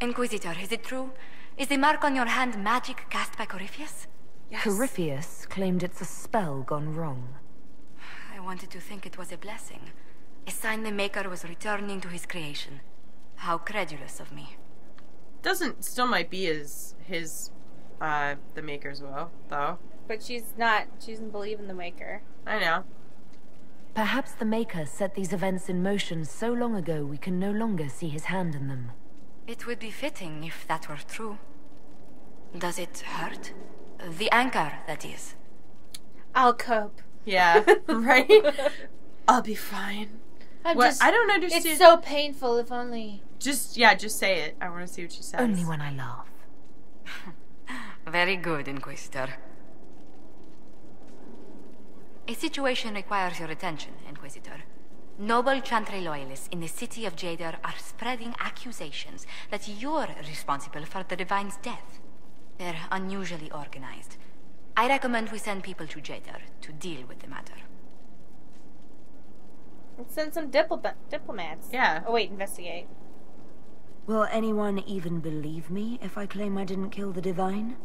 Inquisitor, is it true? Is the mark on your hand magic cast by Corypheus? Yes. Corypheus claimed it's a spell gone wrong. I wanted to think it was a blessing. A sign the Maker was returning to his creation. How credulous of me. Doesn't still might be his his uh the maker's will though. But she's not. She doesn't believe in the Maker. I know. Perhaps the Maker set these events in motion so long ago we can no longer see his hand in them. It would be fitting if that were true. Does it hurt? The anchor, that is. I'll cope. Yeah. right. I'll be fine. I'm What just. I don't understand. It's so painful. If only. just yeah, just say it. I want to see what she says. Only when I laugh. Very good, Inquisitor. A situation requires your attention, Inquisitor. Noble Chantry loyalists in the city of Jader are spreading accusations that you're responsible for the Divine's death. They're unusually organized. I recommend we send people to Jader to deal with the matter. Let's send some diplo- diplomats. Yeah. Oh wait, investigate. Will anyone even believe me if I claim I didn't kill the Divine?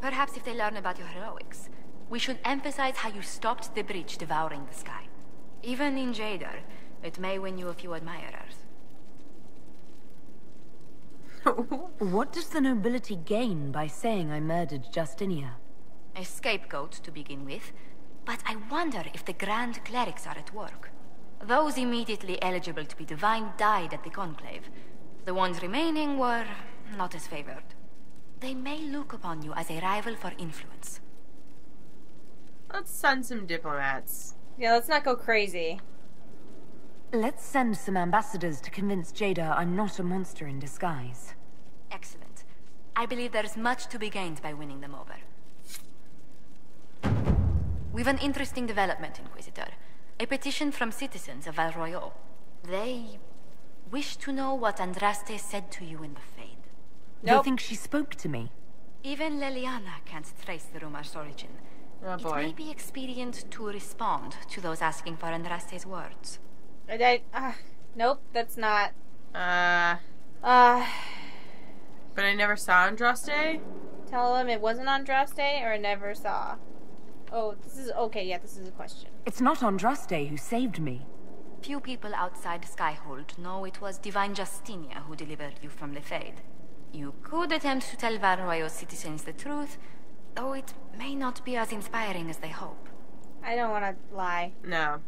Perhaps if they learn about your heroics, we should emphasize how you stopped the breach devouring the sky. Even in Jader, it may win you a few admirers. What does the nobility gain by saying I murdered Justinia? A scapegoat to begin with, but I wonder if the Grand Clerics are at work. Those immediately eligible to be divine died at the Conclave. The ones remaining were not as favored. They may look upon you as a rival for influence. Let's send some diplomats. Yeah, let's not go crazy. Let's send some ambassadors to convince Jader I'm not a monster in disguise. Excellent. I believe there is much to be gained by winning them over. We've an interesting development, Inquisitor. A petition from citizens of Val Royeaux. They wish to know what Andraste said to you in the Fade. They Nope. think she spoke to me. Even Leliana can't trace the rumor's origin. Oh It may be expedient to respond to those asking for Andraste's words. I, I, uh, nope, that's not. Uh, Uh, but I never saw Andraste. tell him it wasn't on Day or I never saw. Oh, this is okay. Yeah, this is a question. It's not Andraste who saved me. Few people outside Skyhold know it was Divine Justinia who delivered you from the Fade. You could attempt to tell Val Royeaux's citizens the truth, though it may not be as inspiring as they hope. I don't want to lie. No.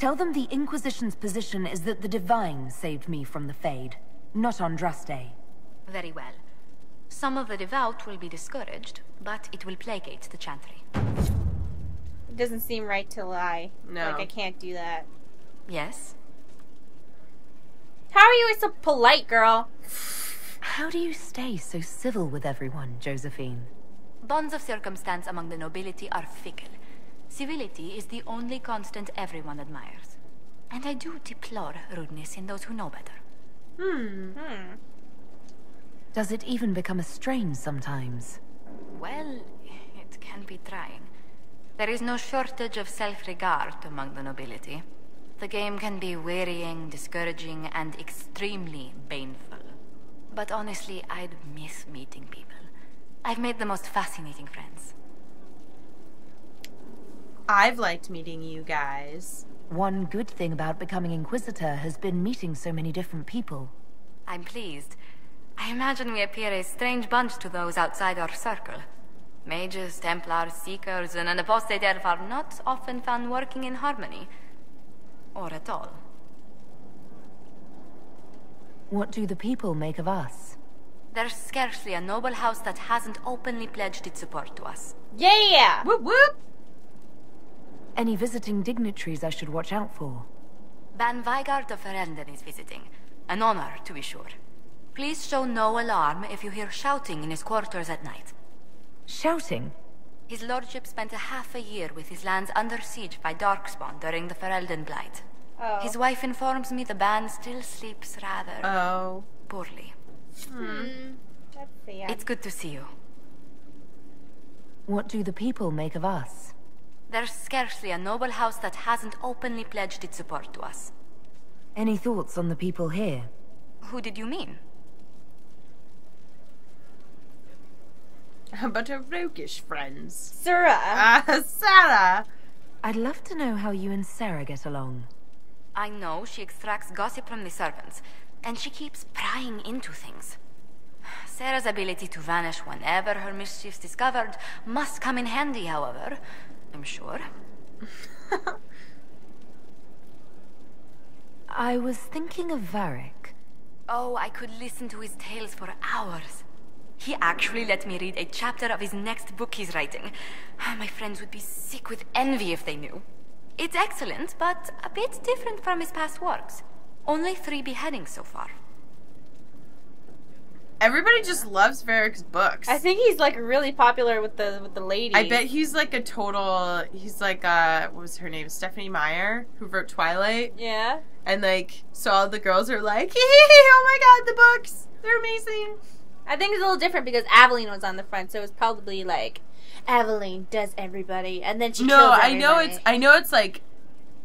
Tell them the Inquisition's position is that the Divine saved me from the Fade, not Andraste. Very well. Some of the devout will be discouraged, but it will placate the Chantry. It doesn't seem right to lie. No. Like I can't do that. Yes? How are you so polite, girl? How do you stay so civil with everyone, Josephine? Bonds of circumstance among the nobility are fickle. Civility is the only constant everyone admires. And I do deplore rudeness in those who know better. Hmm. Hmm. Does it even become a strain sometimes? Well, it can be trying. There is no shortage of self-regard among the nobility. The game can be wearying, discouraging, and extremely baneful. But honestly, I'd miss meeting people. I've made the most fascinating friends. I've liked meeting you guys. One good thing about becoming Inquisitor has been meeting so many different people. I'm pleased. I imagine we appear a strange bunch to those outside our circle. Mages, Templars, Seekers, and an apostate elf are not often found working in harmony. Or at all. What do the people make of us? There's scarcely a noble house that hasn't openly pledged its support to us. Yeah. Whoop whoop. Any visiting dignitaries I should watch out for? Bann Vigard of Ferelden is visiting. An honor, to be sure. Please show no alarm if you hear shouting in his quarters at night. Shouting? His lordship spent a half a year with his lands under siege by Darkspawn during the Ferelden Blight. Oh. His wife informs me the bann still sleeps rather Oh. poorly. Hmm. That's sad. It's good to see you. What do the people make of us? There's scarcely a noble house that hasn't openly pledged its support to us. Any thoughts on the people here? Who did you mean? but her roguish friends. Sera! Ah, Sera. I'd love to know how you and Sera get along. I know she extracts gossip from the servants, and she keeps prying into things. Sera's ability to vanish whenever her mischief's discovered must come in handy, however. I'm sure. I was thinking of Varric. Oh, I could listen to his tales for hours. He actually let me read a chapter of his next book he's writing. My friends would be sick with envy if they knew. It's excellent, but a bit different from his past works. Only three beheadings so far. Everybody just loves Varric's books. I think he's like really popular with the with the ladies. I bet he's like a total. He's like uh, what was her name? Stephenie Meyer, who wrote Twilight, Yeah. and like so all the girls are like, oh my god, the books, they're amazing. I think it's a little different because Aveline was on the front, so it's probably like Aveline does everybody, and then she no, I know it's I know it's like.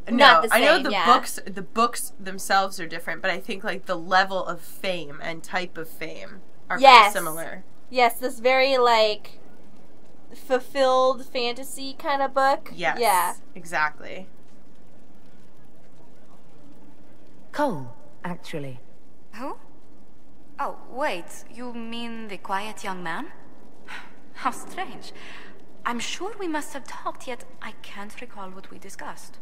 No, Not the I know the yeah. books. The books themselves are different, but I think like the level of fame and type of fame are Yes. pretty similar. yes, this very like fulfilled fantasy kind of book. Yes. Yeah. Exactly. Cole, actually. Who? Oh, wait, you mean the quiet young man? How strange. I'm sure we must have talked, yet I can't recall what we discussed.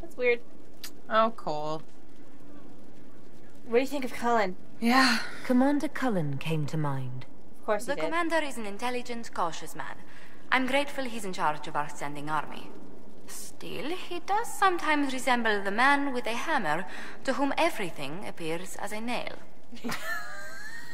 That's weird. Oh, Cole. What do you think of Cullen? Yeah. Commander Cullen came to mind. Of course he The did. commander is an intelligent, cautious man. I'm grateful he's in charge of our standing army. Still, he does sometimes resemble the man with a hammer to whom everything appears as a nail.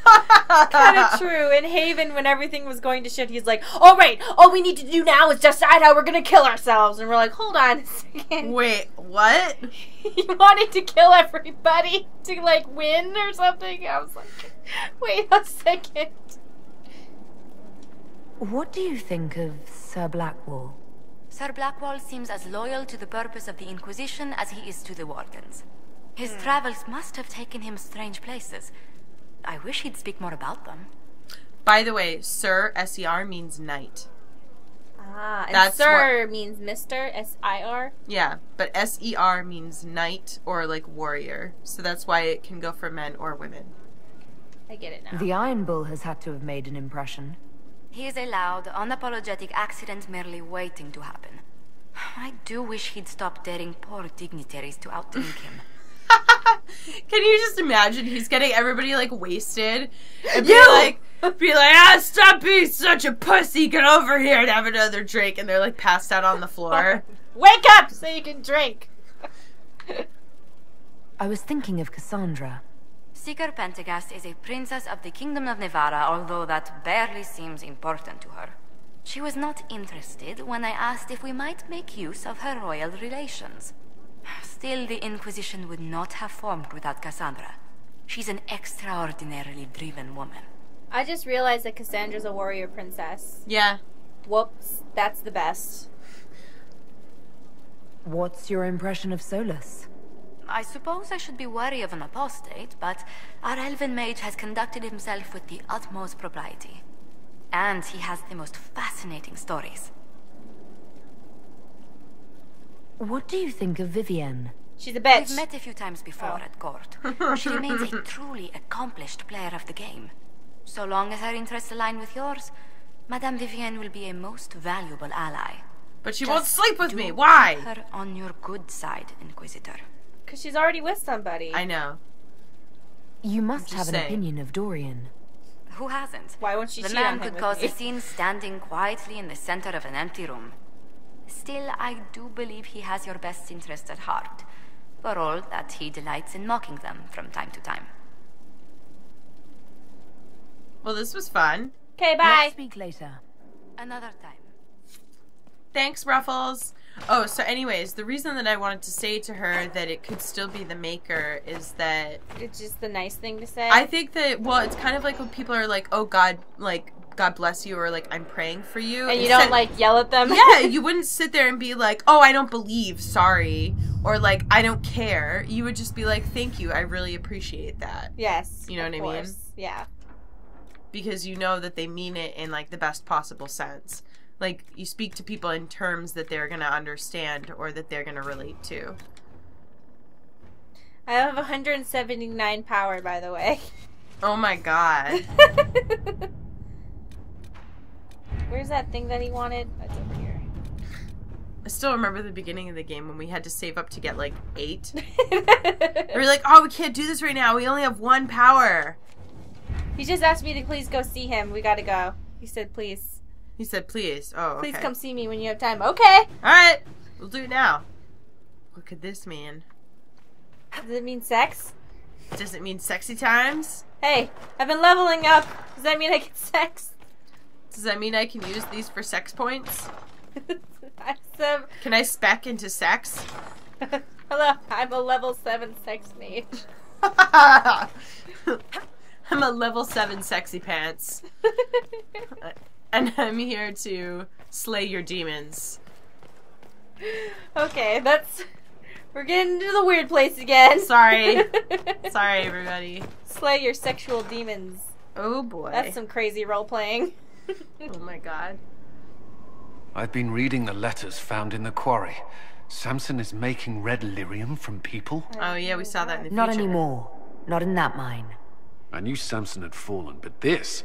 kind of true. In Haven, when everything was going to shit, he's like, "All right, all we need to do now is decide how we're gonna kill ourselves." And we're like, "Hold on a second. Wait, what? he wanted to kill everybody to like win or something." I was like, "Wait a second. What do you think of Ser Blackwall? Ser Blackwall seems as loyal to the purpose of the Inquisition as he is to the Wardens. His hmm. travels must have taken him strange places. I wish he'd speak more about them. By the way, Sir S-E-R means knight. Ah, and That's Sir means Mister S I R. Yeah, but S-E-R means knight or like warrior. So that's why it can go for men or women. I get it now. The Iron Bull has had to have made an impression. He is a loud, unapologetic accident merely waiting to happen. I do wish he'd stop daring poor dignitaries to outdrink him. Can you just imagine he's getting everybody like wasted and be You! like be like, ah, stop being such a pussy, get over here and have another drink and they're like passed out on the floor. Wake up so you can drink. I was thinking of Cassandra. Seeker Pentaghast is a princess of the Kingdom of Nevarra, although that barely seems important to her. She was not interested when I asked if we might make use of her royal relations. Still, the Inquisition would not have formed without Cassandra. She's an extraordinarily driven woman. I just realized that Cassandra's a warrior princess. yeah. Whoops, that's the best. What's your impression of Solas? I suppose I should be wary of an apostate, but our elven mage has conducted himself with the utmost propriety. And he has the most fascinating stories. What do you think of Vivienne? She's a bitch. We've met a few times before Oh. at court. She remains a truly accomplished player of the game. So long as her interests align with yours, Madame Vivienne will be a most valuable ally. But she won't sleep with do me. Why? keep her on your good side, Inquisitor. Because she's already with somebody. I know. You must just have an opinion of Dorian. Who hasn't? Why won't she The man could cause me? a scene standing quietly in the center of an empty room. Still, I do believe he has your best interests at heart, for all that he delights in mocking them from time to time. Well, this was fun. Okay, bye. Let's speak later. Another time. Thanks, Ruffles. Oh, so anyways, the reason that I wanted to say to her that it could still be the maker is that It's just the nice thing to say. I think that well, it's kind of like when people are like, "Oh God, like God bless you," or like, "I'm praying for you," and you Instead- don't like yell at them. yeah, you wouldn't sit there and be like, "Oh, I don't believe, sorry," or like, "I don't care." You would just be like, "Thank you, I really appreciate that." yes. You know what I mean? Yeah. because you know that they mean it in like the best possible sense. Like you speak to people in terms that they're gonna understand or that they're gonna relate to. I have 179 power, by the way. Oh my god. Where's that thing that he wanted? That's over here. I still remember the beginning of the game when we had to save up to get like eight. We were like, oh, we can't do this right now. We only have one power. he just asked me to please go see him. We gotta go. He said, please. He said, please. Oh, okay. Please come see me when you have time. Okay. All right, we'll do it now. What could this mean? Does it mean sex? Does it mean sexy times? Hey, I've been leveling up. Does that mean I get sex? Does that mean I can use these for sex points? Can I spec into sex? hello, I'm a level 7 sex mage. I'm a level 7 sexy pants. And I'm here to slay your demons. okay, that's. We're getting into the weird place again. Sorry. Sorry, everybody. Slay your sexual demons. Oh boy. That's some crazy role playing. Oh my god. I've been reading the letters found in the quarry. Samson is making red lyrium from people? Oh yeah, we saw that in the Not future. anymore. Not in that mine. I knew Samson had fallen, but this,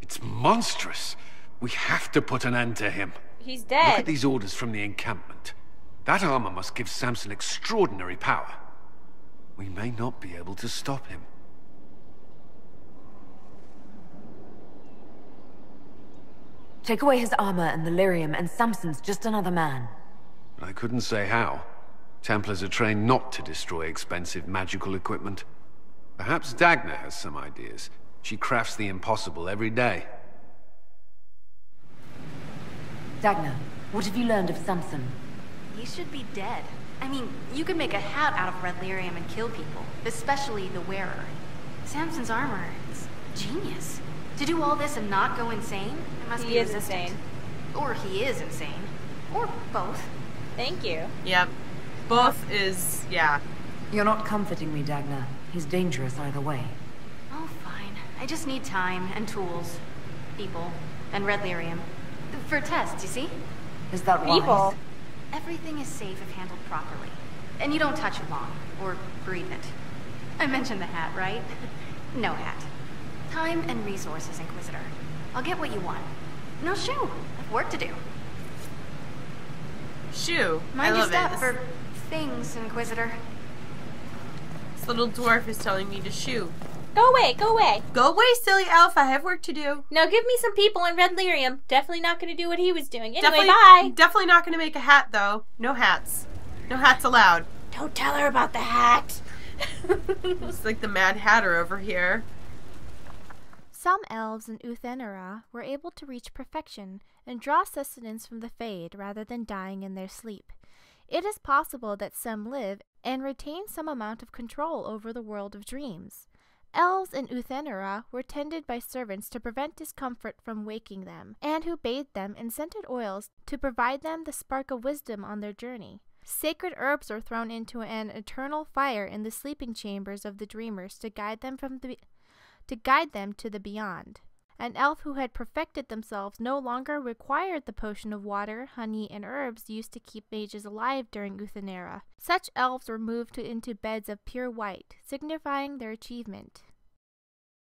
it's monstrous. We have to put an end to him. He's dead. Look at these orders from the encampment. That armor must give Samson extraordinary power. We may not be able to stop him. Take away his armor and the lyrium, and Samson's just another man. I couldn't say how. Templars are trained not to destroy expensive magical equipment. Perhaps Dagna has some ideas. She crafts the impossible every day. Dagna, what have you learned of Samson? He should be dead. I mean, you could make a hat out of red lyrium and kill people, especially the wearer. Samson's armor is genius. To do all this and not go insane, it must He be is resistant. insane. Or he is insane. Or both. Thank you. Yep. Both is yeah. You're not comforting me, Dagna. He's dangerous either way. Oh, fine. I just need time and tools, people, and red lyrium. For tests, you see? Is that People. wise? Everything is safe if handled properly. And you don't touch it long, or breathe it. I mentioned the hat, right? no hat. Time and resources, Inquisitor. I'll get what you want. No shoe. I've work to do. Shoe. I Mind your love step for things, Inquisitor. This little dwarf is telling me to shoe. Go away, go away. Go away, silly elf. I have work to do. Now give me some people in red lyrium. Definitely not going to do what he was doing. Anyway, definitely, bye. Definitely not going to make a hat though. No hats. No hats allowed. Don't tell her about the hat. It's like the Mad Hatter over here. Some elves in Uthenera were able to reach perfection and draw sustenance from the Fade rather than dying in their sleep. It is possible that some live and retain some amount of control over the world of dreams. Elves in Uthenera were tended by servants to prevent discomfort from waking them, and who bathed them in scented oils to provide them the spark of wisdom on their journey. Sacred herbs were thrown into an eternal fire in the sleeping chambers of the dreamers to guide them from the to guide them to the beyond. An elf who had perfected themselves no longer required the potion of water, honey, and herbs used to keep mages alive during Uthenera. Such elves were moved to, into beds of pure white, signifying their achievement.